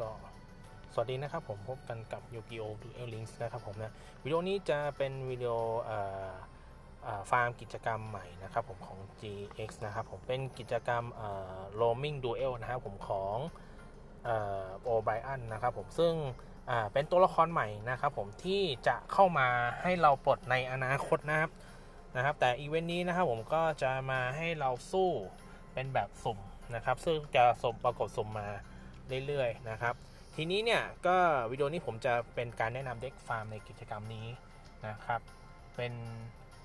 ก็สวัสดีนะครับผมพบกันกับ Yu-Gi-Oh! Duel Links นะครับผมนะวิดีโอนี้จะเป็นวิดีโอฟาร์มกิจกรรมใหม่นะครับผมของ GX นะครับผมเป็นกิจกรรม roaming duel นะครับผมของโอไบอันนะครับผมซึ่งเป็นตัวละครใหม่นะครับผมที่จะเข้ามาให้เราปลดในอนาคตนะครับนะครับ แต่อีเวนต์นี้นะครับผมก็จะมาให้เราสู้เป็นแบบสุ่มนะครับ ซึ่งจะสุ่มปรากฏสุ่มมา เรื่อยๆนะครับ ทีนี้เนี่ยก็วิดีโอนี้ผมจะเป็นการแนะนำ deck ฟาร์มในกิจกรรมนี้นะครับเป็น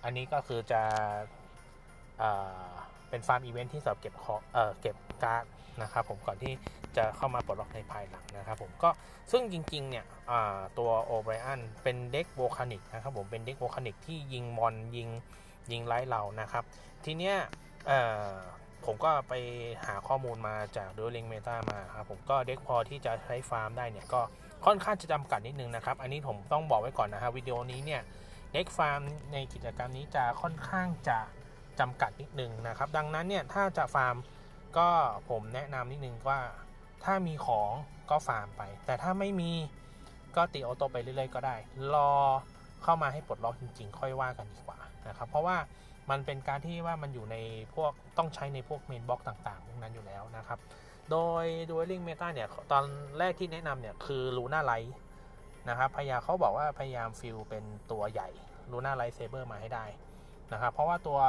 อันนี้ก็คือจะเป็นฟาร์มอีเวนท์ที่สำหรับเก็บเเก็บการ์ดนะครับผมก่อนที่จะเข้ามาปลดล็อกในภายหลังนะครับผมก็ซึ่งจริงๆเนี่ยตัว O'Brien เป็น deck Volcanic นะครับผมเป็น deck Volcanic ที่ยิง mon ยิงยิงไล่เรานะครับ ทีเนี้ย ผมก็ไปหาข้อมูลมาจาก Duel Links Meta มาครับผมก็ deck พอที่จะใช้ฟาร์มได้เนี่ยก็ค่อนข้างจะจำกัดนิดนึงนะครับ อันนี้ผมต้องบอกไว้ก่อนนะครับวิดีโอนี้เนี่ย deck ฟาร์มในกิจกรรมนี้จะค่อนข้างจะจำกัดนิดนึงนะครับ ดังนั้นเนี่ยถ้าจะฟาร์มก็ผมแนะนำนิดนึงว่าถ้ามีของก็ฟาร์มไป แต่ถ้าไม่มีก็ตี auto ไปเรื่อยๆ ก็ได้ รอเข้ามาให้ปลดล็อกจริงๆ ค่อยว่ากันดีกว่านะครับ เพราะว่า มันเป็นการที่ว่ามันอยู่ในพวกต้องใช้ในพวก main box ต่างๆพวกนั้นอยู่แล้วนะครับ โดย Duel Links Meta เนี่ย ตอนแรกที่แนะนำเนี่ย คือ Lunalight นะครับ พยายามเขาบอกว่าพยายามฟิลเป็นตัวใหญ่ Lunalight Sabre มาให้ได้นะครับ เพราะว่าตัว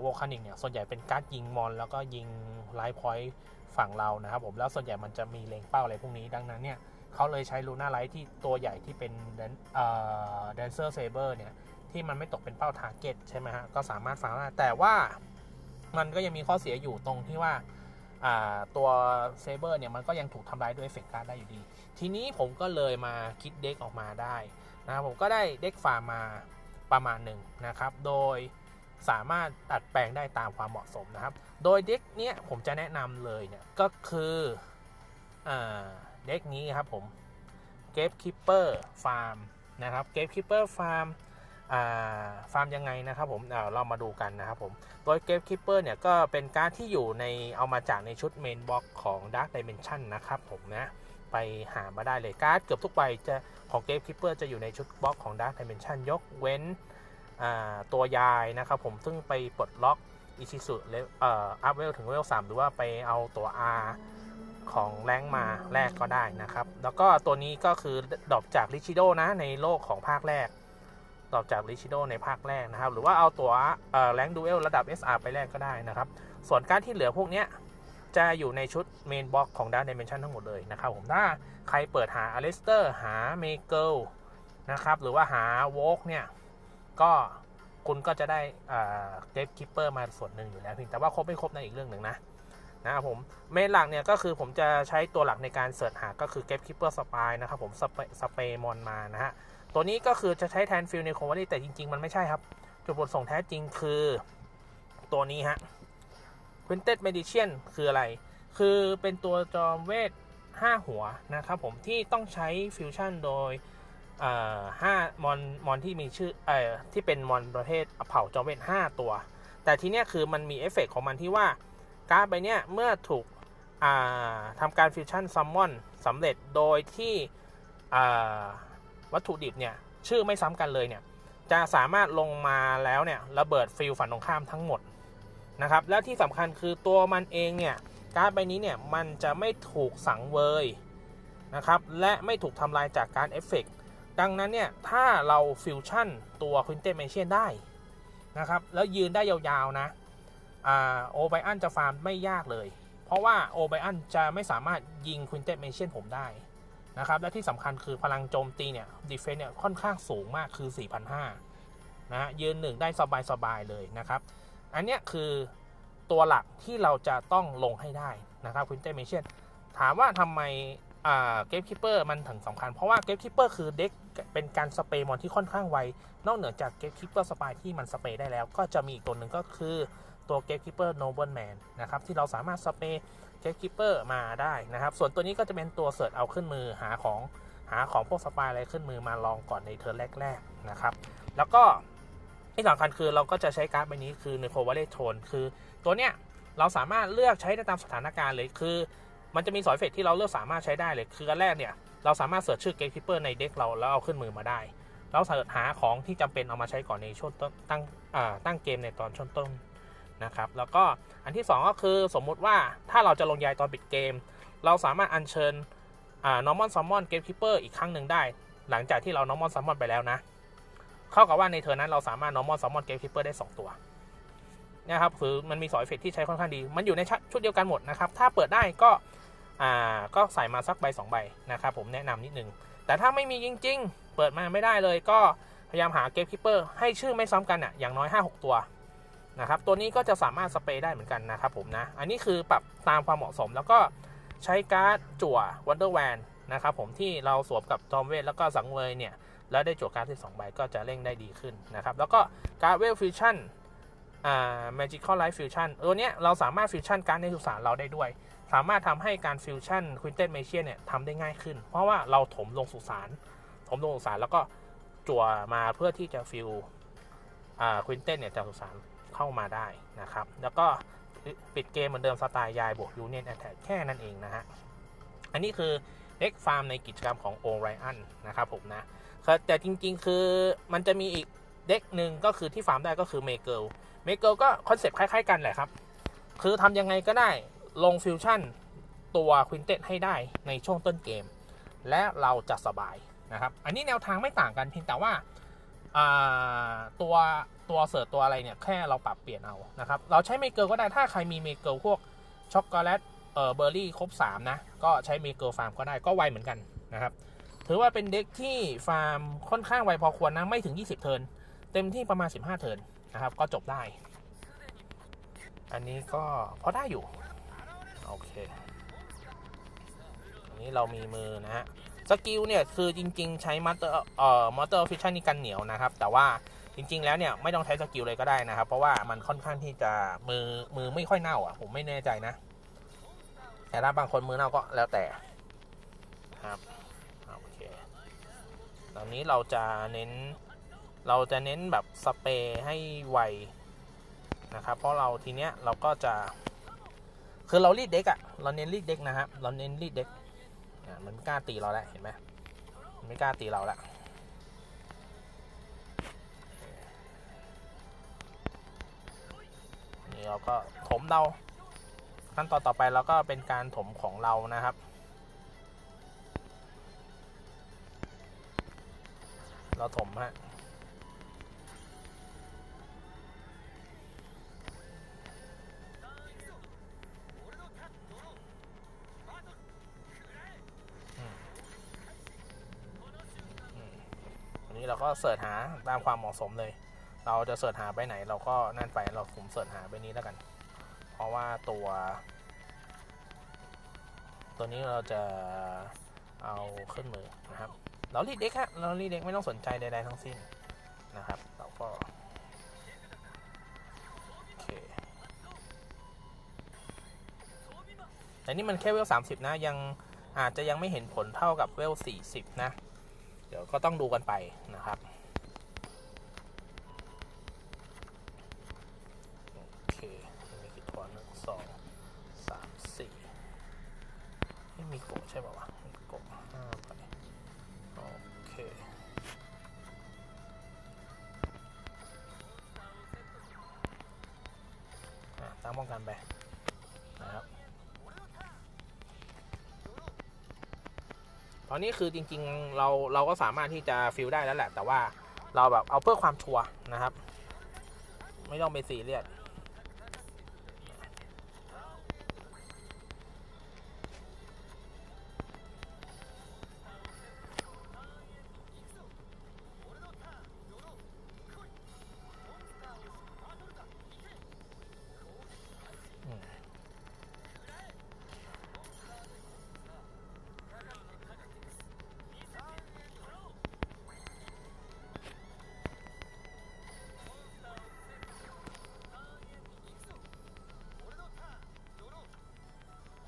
Volcanic เนี่ย ส่วนใหญ่เป็นการ์ดยิง mon แล้วก็ยิง life point ฝั่งเรานะครับผม แล้วส่วนใหญ่มันจะมีเล็งเป้าอะไรพวกนี้ ดังนั้นเนี่ยเขาเลยใช้ Lunalight ที่ตัวใหญ่ที่เป็น Dancer Sabre เนี่ย ที่มันไม่ตกเป็นเป้า target ใช่ไหมฮะก็สามารถฟาร์มได้แต่ว่ามันก็ยังมีข้อเสียอยู่ตรงที่ว่าตัว Sabre เนี่ยมันก็ยังถูกทำลายด้วยเฟกการ์ดได้อยู่ดี ทีนี้ผมก็เลยมาคิด deck ออกมาได้นะผมก็ได้ deck ฟาร์มมาประมาณหนึ่งนะครับ โดยสามารถดัดแปลงได้ตามความเหมาะสมนะครับ โดย deck เนี้ยผมจะแนะนำเลยเนี่ยก็คือdeck นี้ครับผม Gravekeeper ฟาร์มนะครับ Gravekeeper ฟาร์มยังไงนะครับผมเรามาดูกันนะครับผมโดย Gravekeeper เนี่ยก็เป็นการ์ดที่อยู่ในเอามาจากในชุด main box ของ Dark Dimension นะครับผมนะไปหามาได้เลยการ์ดเกือบทุกใบจะของ Gravekeeper จะอยู่ในชุดบล็อกของ Dark Dimension ยกเว้นตัวยายนะครับผมซึ่งไปปลดล็อก Ishizu เลเอ่อ up level ถึง level สามหรือว่าไปเอาตั๋ว R ของแรงมาแรกก็ได้นะครับ แล้วก็ตัวนี้ก็คือ drop จากริชิโดนะในโลกของภาคแรก drop จากริชิโดในภาคแรกนะครับ หรือว่าเอาตัวแรงดูเอลระดับ SR ไปแรกก็ได้นะครับ ส่วนการ์ดที่เหลือพวกนี้จะอยู่ในชุดเมนบล็อกของดาร์ d เ m นชั่นทั้งหมดเลยนะครับผมถ้าใครเปิดหา Aleister หาเมเกิลนะครับหรือว่าหาวอกเนี่ย ก็คุณก็จะได้ Gravekeeper มาส่วนหนึ่งอยู่แล้วเพียงแต่ว่าครบไม่ครบนั่นอีกเรื่องหนึ่งนะนะครับผม main หลักเนี่ยก็คือผมจะใช้ตัวหลักในการ search หาก็คือ Gravekeeper's Spy นะครับผม spe mon มานะฮะ ตัวนี้ก็คือจะใช้แทน field Necrovalley แต่จริง ๆ มันไม่ใช่ครับ จุดประสงค์แท้จริงคือตัวนี้ฮะ Quintet Magician คืออะไร คือเป็นตัวจอมเวท 5 หัวนะครับผมที่ต้องใช้ฟิวชั่นโดยห้า mon mon ที่มีชื่อเอ่อที่เป็น mon ประเภทเผ่าจอมเวท 5 ตัว แต่ทีเนี้ยคือมันมีเอฟเฟกของมันที่ว่าการ์ดใบเนี้ยเมื่อถูกทำการ fusion summon สำเร็จโดยที่ วัตถุดิบเนี่ยชื่อไม่ซ้ำกันเลยเนี่ยจะสามารถลงมาแล้วเนี่ยระเบิด field ฝั่งตรงข้ามทั้งหมดนะครับแล้วที่สำคัญคือตัวมันเองเนี่ยการ์ดใบนี้เนี่ยมันจะไม่ถูกสังเวยนะครับและไม่ถูกทำลายจากการเอฟเฟกดังนั้นเนี่ยถ้าเราฟิวชั่นตัว Quintet Magician ได้นะครับแล้วยืนได้ยาวๆนะ O'Brien จะฟาร์มไม่ยากเลย เพราะว่า O'Brien จะไม่สามารถยิง Quintet Magician ผมได้ นะครับ และที่สำคัญคือพลังโจมตีเนี่ย defend เนี่ยค่อนข้างสูงมากคือ 4,500นะยืนหนึ่งได้สบายๆเลยนะครับ อันเนี้ยคือตัวหลักที่เราจะต้องลงให้ได้นะครับ Quintet Magician ถามว่าทำไมGravekeeper มันถึงสำคัญ เพราะว่า Gravekeeper คือ deck เป็นการ spe mon ที่ค่อนข้างไว นอกเหนือจาก Gravekeeper's Spy ที่มัน spe ได้แล้ว ก็จะมีอีกตัวหนึ่งก็คือตัว Gravekeeper's Nobleman นะครับที่เราสามารถ spe Gravekeeper มาได้นะครับ ส่วนตัวนี้ก็จะเป็นตัว search เอาขึ้นมือหาของหาของพวก Spy อะไรขึ้นมือมาลองก่อนใน turn แรก ๆ นะครับ แล้วก็ที่สำคัญคือเราก็จะใช้การ์ดใบนี้คือ Necrovalley Throne คือตัวเนี้ยเราสามารถเลือกใช้ได้ตามสถานการณ์เลยคือ มันจะมีสอยเฟกที่เราเลือกสามารถใช้ได้เลยคืออันแรกเนี่ยเราสามารถ search ชื่อ Gravekeeper ใน deck เราแล้วเอาขึ้นมือมาได้ เรา search หาของที่จำเป็นเอามาใช้ก่อนในช่วงต,ตั้งตั้งเกมในตอนช่วงต้น นะครับแล้วก็อันที่ 2 ก็คือสมมุติว่าถ้าเราจะลงยายตอนปิดเกม เราสามารถอัญเชิญนอ่า normal summon Gravekeeper อีกครั้งหนึ่งได้ หลังจากที่เรา normal summon ไปแล้วนะเท่ากับว่าใน turn นั้นเราสามารถ normal summon Gravekeeper ได้ 2 ตัวนะครับคือมันมีสอยเฟกที่ใช้ค่อนข้างดี มันอยู่ในชุดเดียวกันหมดนะครับ ถ้าเปิดได้ก็อ่าก็ใส่มาสักใบ2ใบนะครับผมแนะนำนิดนึง แต่ถ้าไม่มีจริง ๆ เปิดมาไม่ได้เลยก็พยายามหา Gravekeeper ให้ชื่อไม่ซ้ำกันอะอย่างน้อย 5-6 ตัว นะครับตัวนี้ก็จะสามารถ spe ได้เหมือนกันนะครับผมนะ อันนี้คือปรับตามความเหมาะสม แล้วก็ใช้การ์ดจั่ว Wonder Wand นะครับผมที่เราสวมกับจอมเวทแล้วก็สังเวยเนี่ย แล้วได้จั่วการ์ดที่2ใบก็จะเร่งได้ดีขึ้นนะครับ แล้วก็การ์ดเวลฟิวชั่นอ่า Magicalized Fusion ตัวเนี้ยเราสามารถฟิวชั่นการ์ดในสุสานเราได้ด้วย สามารถทำให้การ fusion Quintet Magician เนี่ยทำได้ง่ายขึ้น เพราะว่าเราถมลงสุสานถมลงสุสานแล้วก็จั่วมาเพื่อที่จะ fu อ่า Quintet เนี่ยจากสุสาน เข้ามาได้นะครับ แล้วก็ปิดเกมเหมือนเดิมสไตล์ยายบวก Union Attack แค่นั้นเองนะฮะ อันนี้คือ deck ฟาร์มในกิจกรรมของ O'Brienนะครับผมนะแต่จริงๆ คือมันจะมีอีก deck หนึ่งก็คือที่ฟาร์มได้ก็คือเมเกิร์ลเมเกิร์ลก็ concept คล้ายๆกันแหละครับ คือทำยังไงก็ได้ลงฟิวชั่นตัว Quintet ให้ได้ในช่วงต้นเกม และเราจะสบายนะครับ อันนี้แนวทางไม่ต่างกันเพียงแต่ว่า ตัวตัว search ตัวอะไรเนี่ยแค่เราปรับเปลี่ยนเอานะครับ เราใช้เมเกิร์ลก็ได้ถ้าใครมีเมเกิร์ลพวกช็อกโกแลตเออเบอร์รี่ครบ 3 นะ ก็ใช้เมเกิร์ลฟาร์มก็ได้ก็ไวเหมือนกันนะครับ ถือว่าเป็น deck ที่ฟาร์มค่อนข้างไวพอควรนะ ไม่ถึง 20 turn เต็มที่ประมาณ 15 turn นะครับ ก็จบได้ อันนี้ก็พอได้อยู่ โอเค อันนี้เรามีมือนะฮะ skill เนี่ยคือจริง ๆ ใช้ Master เอ่อ Master of Fusion นี่กันเหนียวนะครับ แต่ว่าจริง ๆ แล้วเนี่ยไม่ต้องใช้ skill เลยก็ได้นะครับ เพราะว่ามันค่อนข้างที่จะมือมือไม่ค่อยเน่าอะ ผมไม่แน่ใจนะ แต่ถ้าบางคนมือเน่าก็แล้วแต่ครับโอเคตอนนี้เราจะเน้นเราจะเน้นแบบสเปรย์ให้ไวนะครับ เพราะเราทีเนี้ยเราก็จะ คือเรารีดเด็กอะเราเน้นรีดเด็กนะครับ เราเน้นรีดเด็ก มันกล้าตีเราแล้วเห็นไหมมันไม่กล้าตีเราแล้วนี่เราก็ถมเราขั้นตอนต่อไปเราก็เป็นการถมของเรานะครับ เราถมฮะ ก็เสิร์ชหาตามความเหมาะสมเลย เราจะเสิร์ชหาไปไหน เราก็นั่นไปเราผมเสิร์ชหาไปนี้แล้วกัน เพราะว่าตัว ตัวนี้เราจะเอาขึ้นมือนะครับ เรารีดเด็กฮะเรารีดเด็กไม่ต้องสนใจใดๆทั้งสิ้นนะครับ เราก็โอเคแต่นี่มันแค่เวล 30 นะ ยังอาจจะยังไม่เห็นผลเท่ากับเวล 40 นะ เดี๋ยวก็ต้องดูกันไปนะครับโอเคมีกี่ตัวหนึ่งสองสามสี่ไม่มีโกใช่ป่าวะมีโกห้าไปโอเคตั้งป้องกันไป ตอนนี้คือจริงๆเราเราก็สามารถที่จะฟิลได้แล้วแหละ แต่ว่าเราแบบเอาเพื่อความชัวร์นะครับ ไม่ต้องไปซีเรียส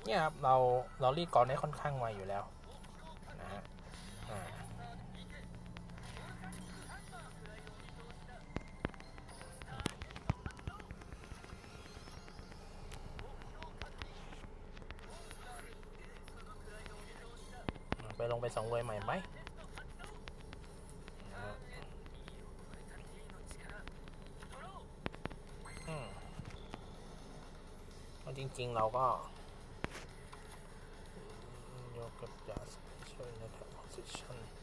เนี่ยครับเราเรารีดก่อนได้ค่อนข้างไวอยู่แล้วนะฮะไปลงไปสองเวยใหม่ไหมนะฮะจริง ๆ เราก็ ยกกับย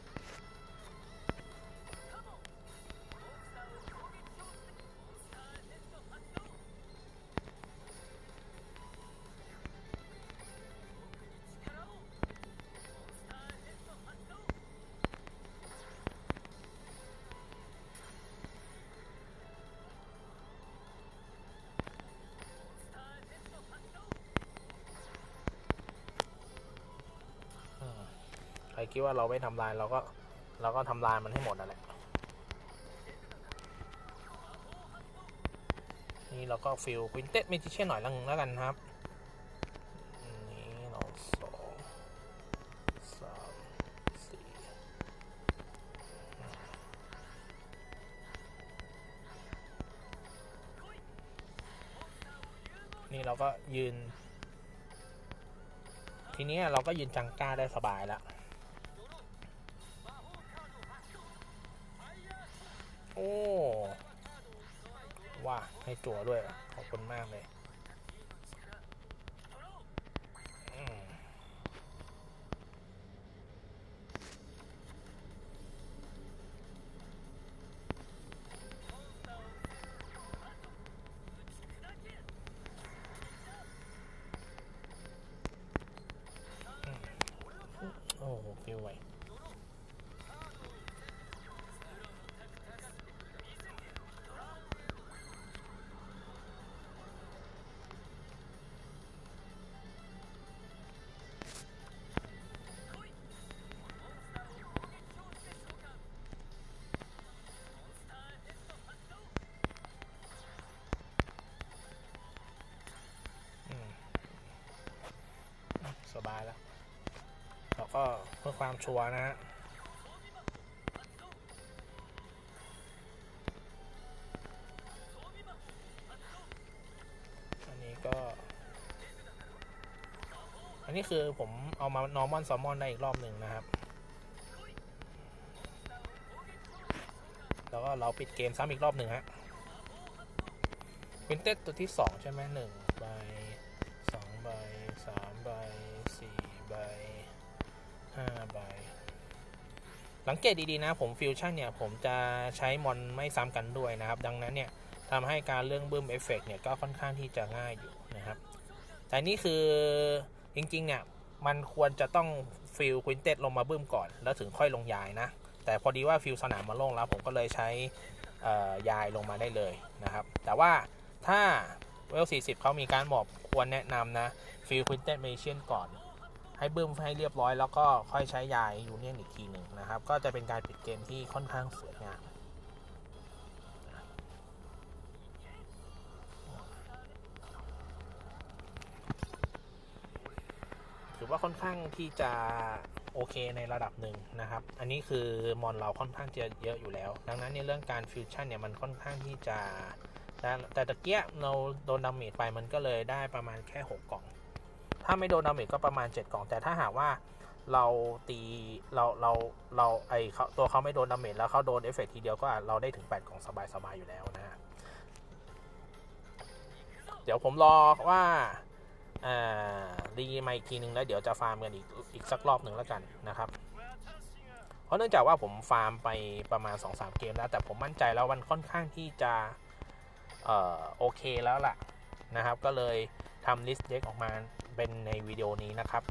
คิดว่าเราไม่ทำลายเราก็เราก็ทำลายมันให้หมดนั่นแหละนี่เราก็ฟิลควินเต็ดเมจิเช่นหน่อยละนึงแล้วกันครับนี่เราสองสามสี่นี่เราก็ยืน ทีนี้เราก็ยืนจังก้าได้สบายแล้ว โอ้ ว่าให้จั่วด้วยขอบคุณมากเลย บายแล้วแล้วก็เพื่อความชัวร์นะฮะอันนี้ก็ อันนี้คือผมเอามา normal summon ได้อีกรอบหนึ่งนะครับ แล้วก็เราปิดเกมซ้ำอีกรอบหนึ่งฮะ Quintet ตัวที่สองใช่ไหมหนึ่งใบสองใบสามใบ ใบห้าใบสังเกตดีๆนะผมฟิวชั่นเนี่ย ผมจะใช้ mon ไม่ซ้ำกันด้วยนะครับ ดังนั้นเนี่ยทำให้การเรื่องบึ้มเอฟเฟกเนี่ย ก็ค่อนข้างที่จะง่ายอยู่นะครับ แต่นี่คือจริงๆเนี่ยมันควรจะต้อง fu Quintet ลงมาบึ้มก่อน แล้วถึงค่อยลงยายนะ แต่พอดีว่า field สนามมาลงแล้ว ผมก็เลยใช้ยายลงมาได้เลยนะครับ แต่ว่าถ้าเวล40เขามีการบอกควรแนะนำนะฟิลควินเต็ดเมเชียนก่อน ให้บึ้มให้เรียบร้อย แล้วก็ค่อยใช้ยายยูเนียนอีกทีหนึ่งนะครับ ก็จะเป็นการปิดเกมที่ค่อนข้างสวยงามถือว่าค่อนข้างที่จะโอเคในระดับหนึ่งนะครับ อันนี้คือมอนเราค่อนข้างจะเยอะอยู่แล้ว ดังนั้นในเรื่องการฟิวชั่นเนี่ยมันค่อนข้างที่จะแต่แต่ตะเกียบเราโดนดาเมจไปมันก็เลยได้ประมาณแค่ 6 กล่อง ถ้าไม่โดนดาเมจก็ประมาณ 7 กล่อง แต่ถ้าหากว่าเราตีเราเราเราไอเขาตัวเขาไม่โดนดาเมจแล้วเขาโดนเอฟเฟกต์ทีเดียวก็เราได้ถึง 8 กล่องสบายๆอยู่แล้วนะฮะเดี๋ยวผมรอว่าอ่ารีมาอีกทีนึงแล้วเดี๋ยวจะฟาร์มกันอีกอีกสักรอบหนึ่งแล้วกันนะครับ เพราะเนื่องจากว่าผมฟาร์มไปประมาณ 2-3 เกมแล้ว แต่ผมมั่นใจแล้วมันค่อนข้างที่จะออโอเคแล้วล่ะนะครับ ก็เลยทำลิสต์เด็กออกมา เป็นในวิดีโอนี้นะครับ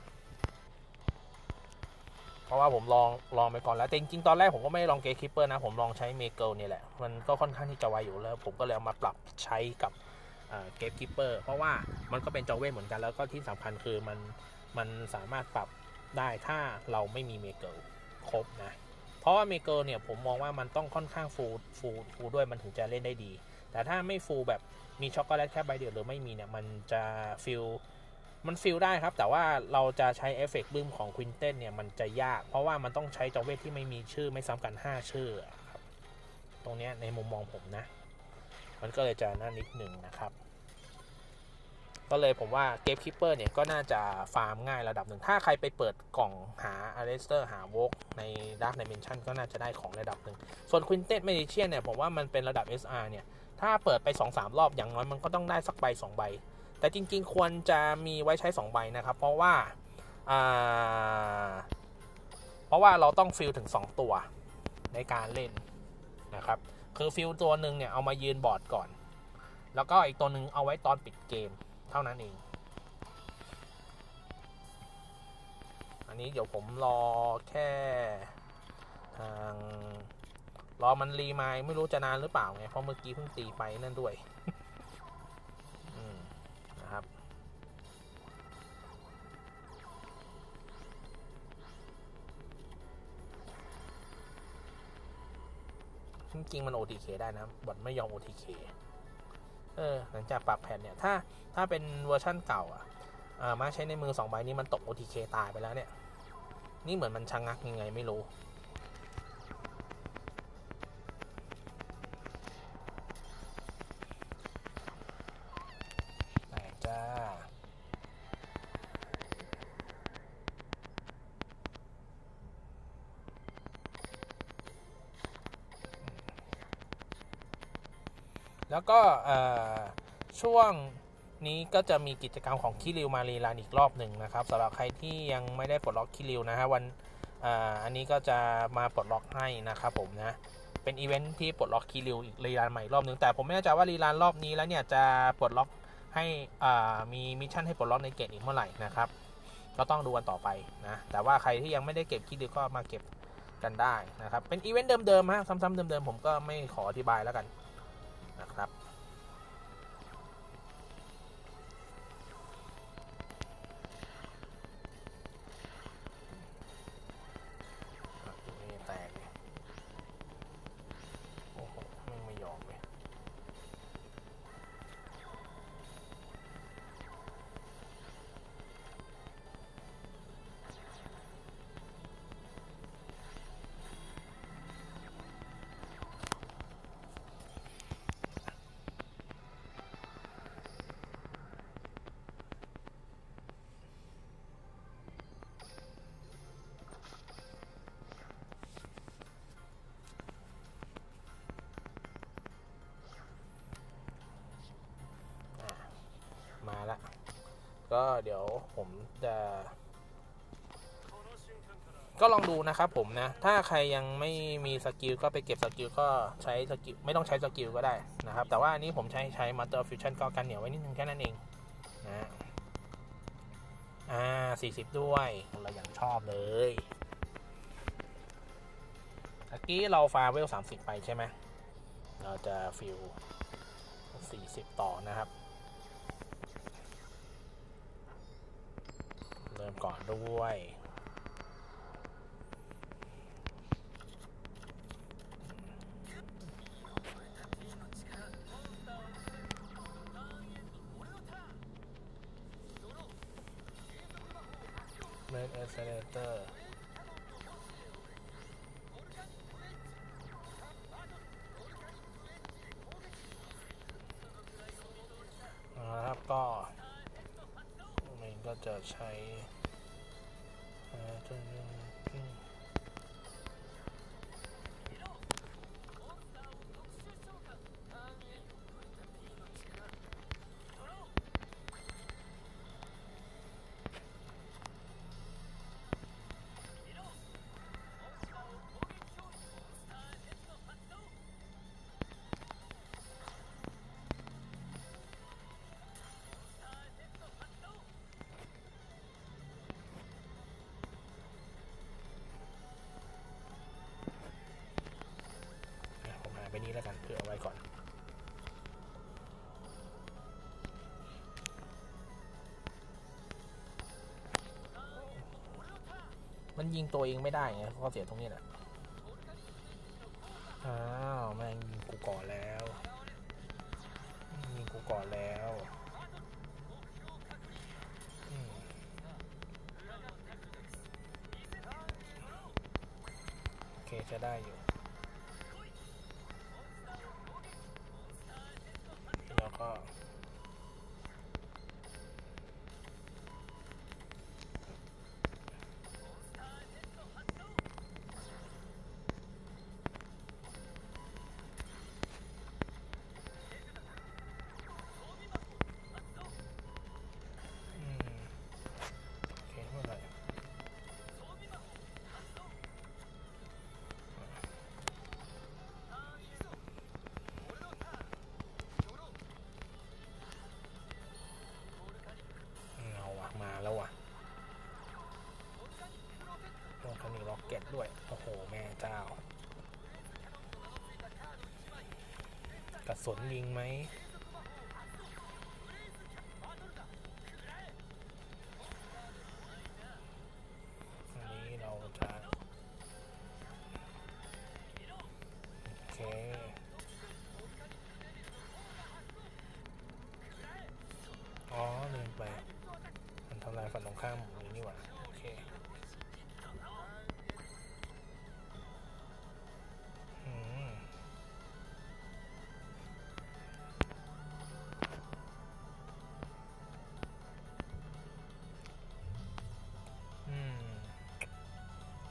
เพราะว่าผมลองลองไปก่อนแล้วแต่จริงๆตอนแรกผมก็ไม่ได้ลองเก t คิปเปอร์นะ ผมลองใช้เมเกิลนี่แหละ มันก็ค่อนข้างที่จะไวอยู่แล้ว ผมก็เลยเอามาปรับใช้กับเกมคิปเปอร์เพราะว่ามันก็เป็นจอเวทเหมือนกันแล้วก็ที่สำคัญคือมันมันสามารถปรับได้ถ้าเราไม่มีเมเกิลครบนะ เพราะว่าเมเกิลเนี่ยผมมองว่ามันต้องค่อนข้างฟูฟูฟูด้วยมันถึงจะเล่นได้ดี แต่ถ้าไม่ฟูแบบมีช็อกโกแลตแค่ใบเดียวหรือไม่มีเนี่ยมันจะฟิล มันฟิลได้ครับ แต่ว่าเราจะใช้เอฟเฟกต์บึ้มของควินเทนเนี่ย มันจะยาก เพราะว่ามันต้องใช้จอเวทที่ไม่มีชื่อไม่ซ้ำกัน 5 ชื่อครับ ตรงนี้ในมุมมองผมนะ มันก็เลยจะน่านิดหนึ่งนะครับ ก็เลยผมว่า gate keeper เนี่ย ก็น่าจะฟาร์มง่ายระดับหนึ่ง ถ้าใครไปเปิดกล่องหาอาร์เรสเตอร์หาโวกใน Dark Dimension ก็น่าจะได้ของระดับหนึ่ง ส่วน Quintet Magician เนี่ยผมว่ามันเป็นระดับ SR เนี่ย ถ้าเปิดไป 2-3 รอบอย่างน้อยมันก็ต้องได้สักใบ2ใบ แต่จริงๆ ควรจะมีไว้ใช้ 2 ใบนะครับ เพราะว่าาเพราะว่าเราต้องฟิวถึง 2 ตัวในการเล่นนะครับ คือฟิวตัวหนึ่งเนี่ยเอามายืนบอร์ดก่อน แล้วก็อีกตัวหนึ่งเอาไว้ตอนปิดเกมเท่านั้นเอง อันนี้เดี๋ยวผมรอแค่ทางรอมันรีมายไม่รู้จะนานหรือเปล่าไง เพราะเมื่อกี้เพิ่งตีไปนั่นด้วย จริงๆมัน OTK ได้นะบอทไม่ยอม OTK เออหลังจากปรับแผ่นเนี่ย ถ้าถ้าเป็นเวอร์ชั่นเก่าอะมาใช้ในมือ2ใบนี้มันตก OTK ตายไปแล้วเนี่ย นี่เหมือนมันชะงักยังไงไม่รู้ ก็ช่วงนี้ก็จะมีกิจกรรมของคิริวมา rerun อีกรอบหนึ่งนะครับสำหรับใครที่ยังไม่ได้ปลดล็อกคิริวนะฮะวันอ,อันนี้ก็จะมาปลดล็อกให้นะครับผมนะเป็นอีเวนท์ที่ปลดล็อกคิริวอีก rerun ใหม่อีกรอบหนึ่งแต่ผมไม่แน่ใจว่า rerun รอบนี้แล้วเนี่ยจะปลดล็อกให้มี mission ให้ปลดล็อกใน gate อีกเมื่อไหร่นะครับก็ต้องดูกันต่อไปนะแต่ว่าใครที่ยังไม่ได้เก็บคิริวก็มาเก็บกันได้นะครับเป็นอีเวนต์เดิมๆฮะซ้ำๆเดิมๆผมก็ไม่ขออธิบายแล้วกัน นะครับ ก็เดี๋ยวผมจะ ก็ลองดูนะครับผมนะ ถ้าใครยังไม่มี skill ก็ไปเก็บ skill ก็ใช้ skill ไม่ต้องใช้ skill ก็ได้นะครับ แต่ว่าอันนี้ผมใช้ใช้ Master of Fusion ก็กันเหนียวไว้นิดนึงแค่นั้นเองนะอ่า40 ด้วยเราอย่างชอบเลยเมื่อกี้เราฟาเวล30 ไปใช่ไหมเราจะฟิว40 ต่อนะครับ เริ่ม ก่อนด้วย เมนเอสเลเตอร์นะครับก็มันก็จะใช้ เอ่อ มันยิงตัวเองไม่ได้ไงข้อเสียตรงนี้แหละ อ้าวแม่งยิงกูก่อนแล้ว ยิงกูก่อนแล้วโอเคจะได้อยู่ เก็ตด้วย โอ้โห แม่เจ้า กระสุนยิงไหม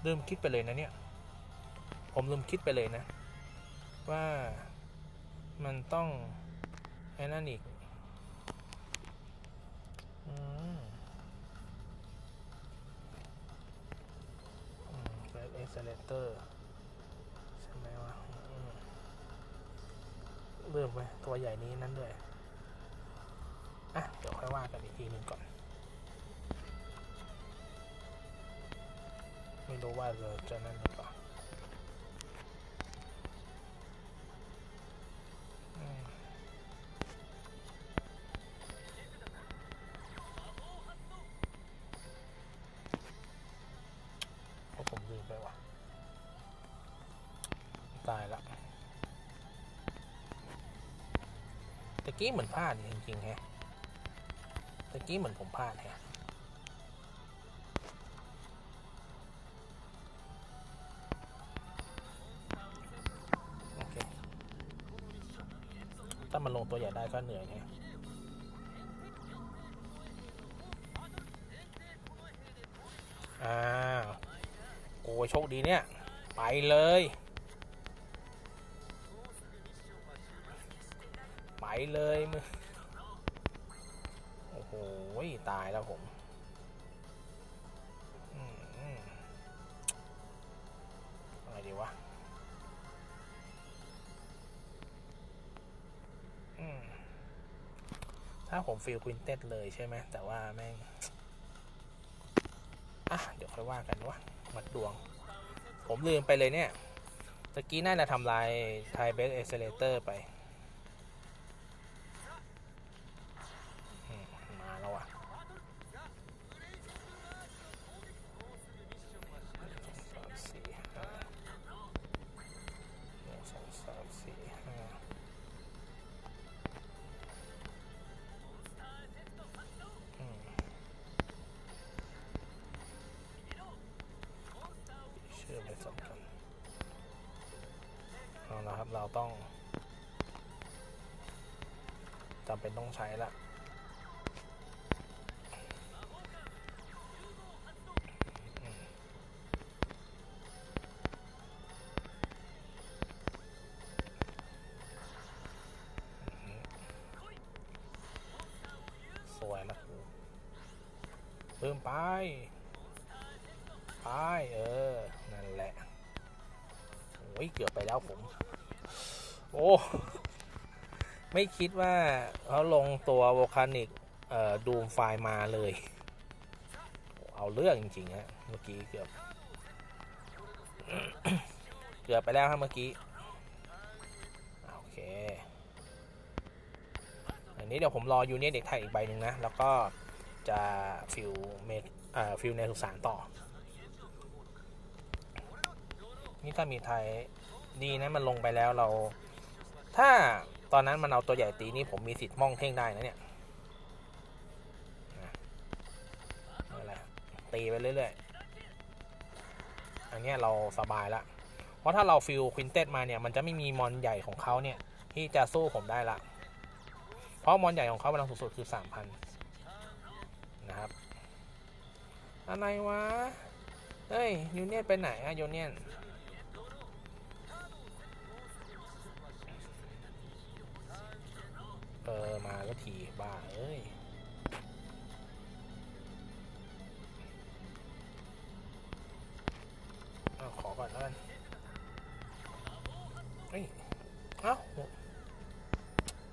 ลืมคิดไปเลยนะเนี่ย ผมลืมคิดไปเลยนะ ว่ามันต้องไอ้นั่นอีกอืมอืมเฟสเอ็กซ์เลเตอร์ใช่ไหมวะอืมลืมไปตัวใหญ่นี้นั่นด้วย ไม่รู้ว่าเราจะนั่นหรือเปล่าเพราะผมลืมไปว่ะ ตายละตะกี้เหมือนพลาดจริงๆแฮะตะกี้เหมือนผมพลาดแฮะ ตัวใหญ่ได้ก็เหนื่อยไงอ้าวโอ้โชคดีเนี่ย ไปเลย ไปเลยมึงโอ้โห ตายแล้วผมอะไรดีวะ ถ้าผมฟิลควินเต็ดเลยใช่ไหมแต่ว่าแม่งอะเดี๋ยวค่อยว่ากันว่ามัดดวง ผมลืมไปเลยเนี่ยตะกี้น่าจะทำลายไทเบสเอเซเลเตอร์ไป ต้องจำเป็นต้องใช้ละสวยละกูเพิ่มไป ไป เออ นั่นแหละโอ้ยเกือบไปแล้วผม โอ้ ไม่คิดว่าเขาลงตัวโวคานิกดูมไฟมาเลย เอาเรื่องจริงๆฮะเมื่อกี้เกือบ เกือบไปแล้วครับเมื่อกี้ โอเค อันนี้เดี๋ยวผมรอยูเนียนเด็กไทยอีกใบหนึ่งนะ แล้วก็จะฟิลเมดฟิลในสุสานต่อ นี่ถ้ามีไทยดีนะมันลงไปแล้วเรา ถ้าตอนนั้นมันเอาตัวใหญ่ตีนี่ผมมีสิทธิ์ม่องเท่งได้นะเนี่ยนะนั่นแหละตีไปเรื่อยๆ อันนี้เราสบายละ เพราะถ้าเราฟิลควินเต็ดมาเนี่ย มันจะไม่มีมอนใหญ่ของเขาเนี่ย ที่จะสู้ผมได้ละ เพราะมอนใหญ่ของเขาพลังสูงสุดคือสามพันนะครับ อะไรวะ เฮ้ยยูเนียนไปไหนอะยูเนียน เออ มาก็ทีบ้า เอ้ยเอาขอก่อนแล้วกันเฮ้ย เอ้า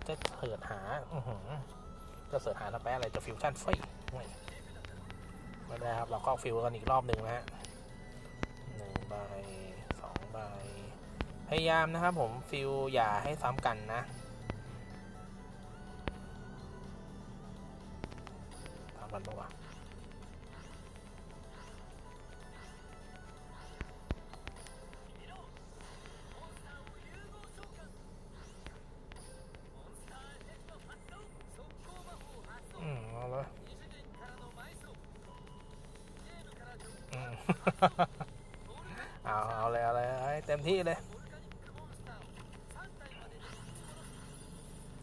จะเถิดหา อือหือ จะเสิร์ชหาแล้วแปลอะไร จะฟิวชั่นเฟ้ยไม่ไม่ได้ครับ เราก็ฟิวกันอีกรอบหนึ่งนะฮะหนึ่งใบสองใบพยายามนะครับผมฟิลอย่าให้ซ้ำกันนะ ต็มที่เลย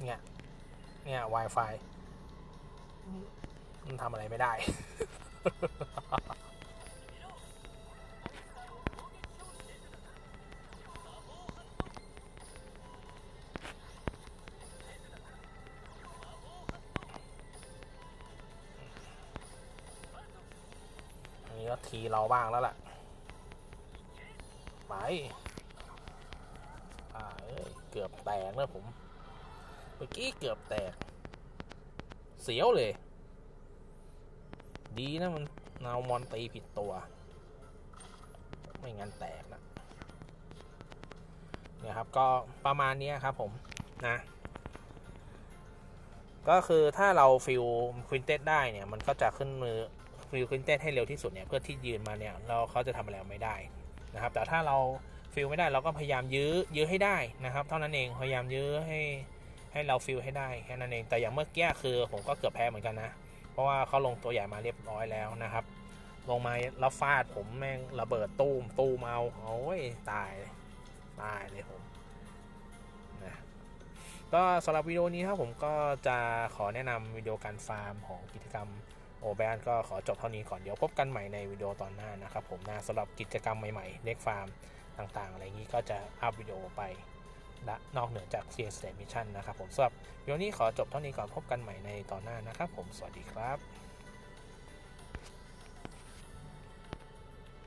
เนี่ยเนี่ย Wi-Fi มันทำอะไรไม่ได้ อันนี้ก็ทีเราบ้างแล้วล่ะ อ่าเอ้ยเกือบแตกแล้วผม เมื่อกี้เกือบแตก เสียวเลย ดีนะมันนาวมอนตีผิดตัว ไม่งั้นแตกนะเนี่ยครับก็ประมาณนี้ครับผมนะ ก็คือถ้าเราฟิว Quintet ได้เนี่ย มันก็จะขึ้นมือฟิว Quintet ให้เร็วที่สุดเนี่ย เพื่อที่ยืนมาเนี่ย เราเขาจะทำอะไรไม่ได้ นะครับ แต่ถ้าเราฟิวไม่ได้เราก็พยายามยื้อยื้อให้ได้นะครับ เท่านั้นเองพยายามยื้อให้ให้เราฟิวให้ได้แค่นั้นเอง แต่อย่างเมื่อกี้คือผมก็เกือบแพ้เหมือนกันนะ เพราะว่าเขาลงตัวใหญ่มาเรียบร้อยแล้วนะครับ ลงมาแล้วฟาดผมแม่งระเบิดตู้มตู้มเอาโอ้ยตายตายเลยผมนะก็สำหรับวิดีโอนี้ครับผมก็จะขอแนะนำวิดีโอการฟาร์มของกิจกรรม โอแบนก็ขอจบเท่านี้ก่อน เดี๋ยวพบกันใหม่ในวิดีโอตอนหน้านะครับผมนะสำหรับกิจกรรมใหม่ๆเล็กฟาร์มต่างๆ อะไรอย่างนี้ก็จะอัพวิดีโอไปและนอกเหนือจาก CS State Mission นะครับผมสำหรับวิดีโอนี้ขอจบเท่านี้ก่อนพบกันใหม่ในตอนหน้านะครับผมสวัสดีครับ